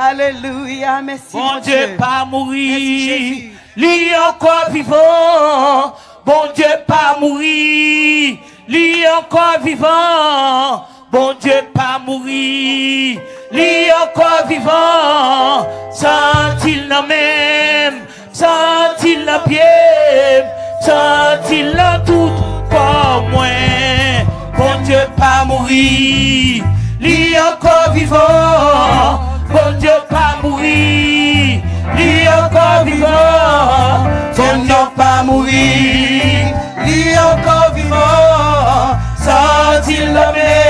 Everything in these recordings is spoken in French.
Alléluia, merci bon, Dieu. Pas mourir, lui encore vivant. Bon Dieu pas mourir, lui encore vivant. Bon Dieu pas mourir, lui encore vivant. Sent-il la même, sent-il la pied, sent-il la toute pour moi? Bon Dieu pas mourir, lui encore vivant. Love me.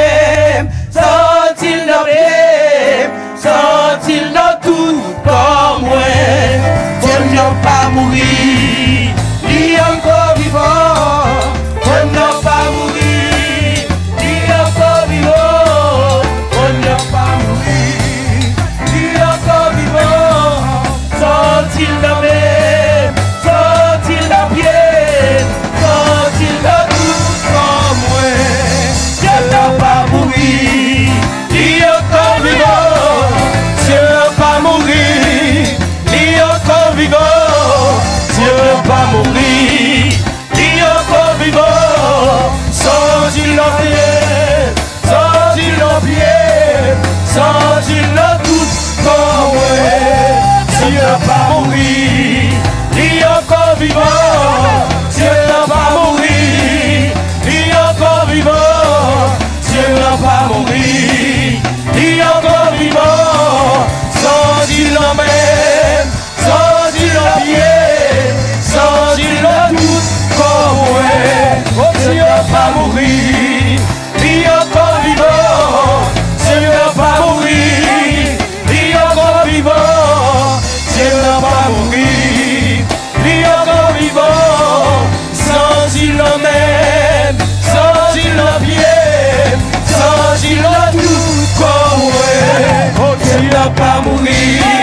pra morrer.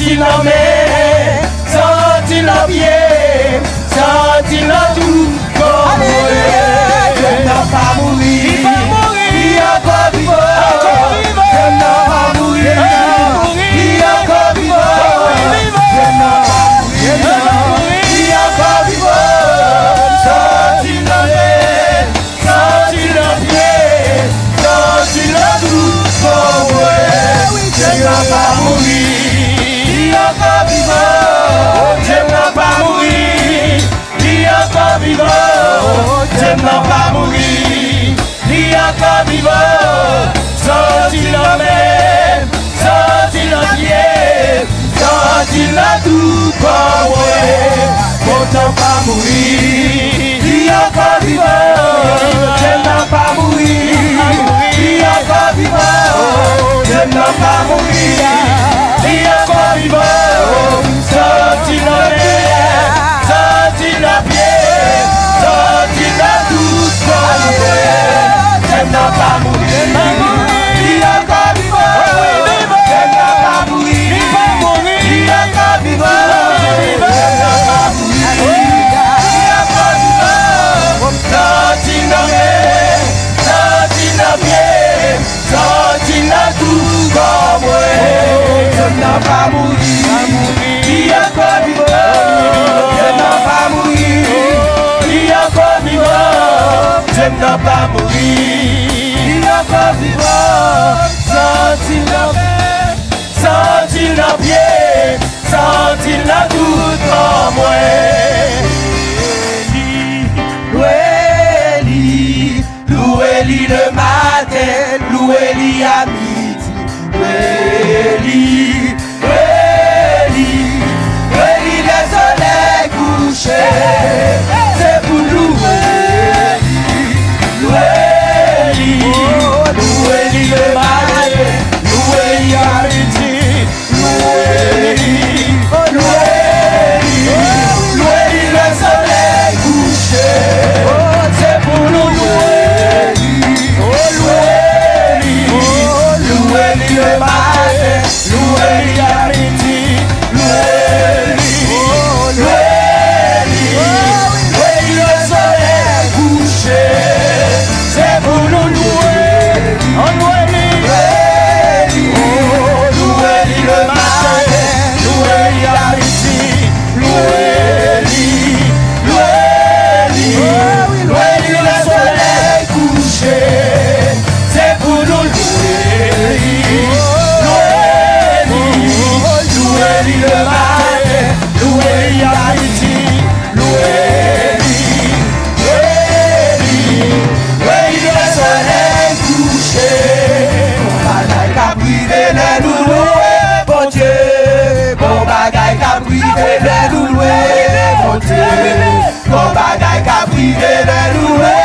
Sentinel, Sentinel, Sentinel, jina tu wewe, potoka Vene nou loue, bon Dje Bon bagay ka prive. Vene nou loue, bon Dje Bon bagay ka prive Vene nou loue